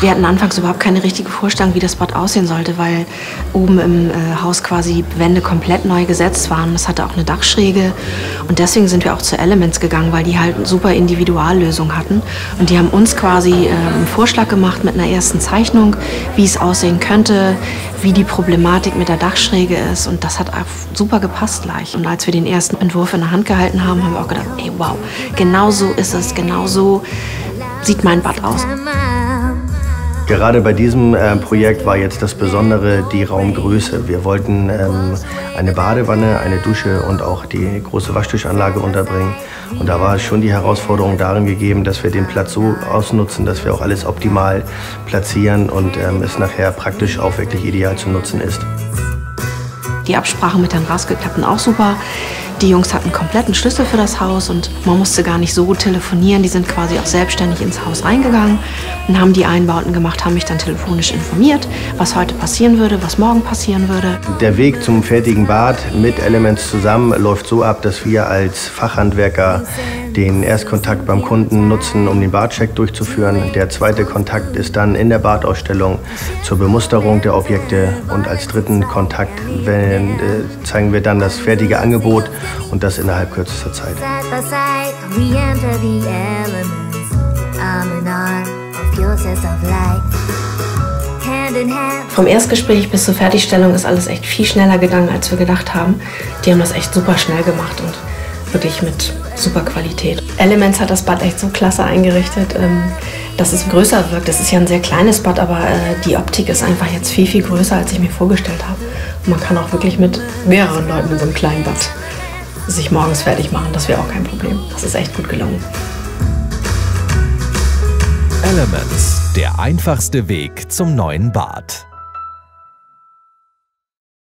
Wir hatten anfangs überhaupt keine richtige Vorstellung, wie das Bad aussehen sollte, weil oben im äh, Haus quasi Wände komplett neu gesetzt waren. Es hatte auch eine Dachschräge. Und deswegen sind wir auch zu Elements gegangen, weil die halt eine super Individuallösung hatten. Und die haben uns quasi äh, einen Vorschlag gemacht mit einer ersten Zeichnung, wie es aussehen könnte, wie die Problematik mit der Dachschräge ist. Und das hat super gepasst gleich. Und als wir den ersten Entwurf in der Hand gehalten haben, haben wir auch gedacht, ey wow, genau so ist es, genau so sieht mein Bad aus. Gerade bei diesem äh, Projekt war jetzt das Besondere die Raumgröße. Wir wollten ähm, eine Badewanne, eine Dusche und auch die große Waschtischanlage unterbringen. Und da war schon die Herausforderung darin gegeben, dass wir den Platz so ausnutzen, dass wir auch alles optimal platzieren und ähm, es nachher praktisch auch wirklich ideal zu nutzen ist. Die Absprache mit Herrn Raske klappten auch super. Die Jungs hatten kompletten Schlüssel für das Haus und man musste gar nicht so telefonieren. Die sind quasi auch selbstständig ins Haus reingegangen und haben die Einbauten gemacht, haben mich dann telefonisch informiert, was heute passieren würde, was morgen passieren würde. Der Weg zum fertigen Bad mit Elements zusammen läuft so ab, dass wir als Fachhandwerker den Erstkontakt beim Kunden nutzen, um den Badcheck durchzuführen. Der zweite Kontakt ist dann in der Badausstellung zur Bemusterung der Objekte und als dritten Kontakt wenn, äh, zeigen wir dann das fertige Angebot und das innerhalb kürzester Zeit. Vom Erstgespräch bis zur Fertigstellung ist alles echt viel schneller gegangen, als wir gedacht haben. Die haben das echt super schnell gemacht und wirklich mit super Qualität. Elements hat das Bad echt so klasse eingerichtet, ähm, dass es größer wirkt. Es ist ja ein sehr kleines Bad, aber äh, die Optik ist einfach jetzt viel, viel größer, als ich mir vorgestellt habe. Und man kann auch wirklich mit mehreren Leuten in so einem kleinen Bad sich morgens fertig machen. Das wäre auch kein Problem. Das ist echt gut gelungen. Elements, der einfachste Weg zum neuen Bad.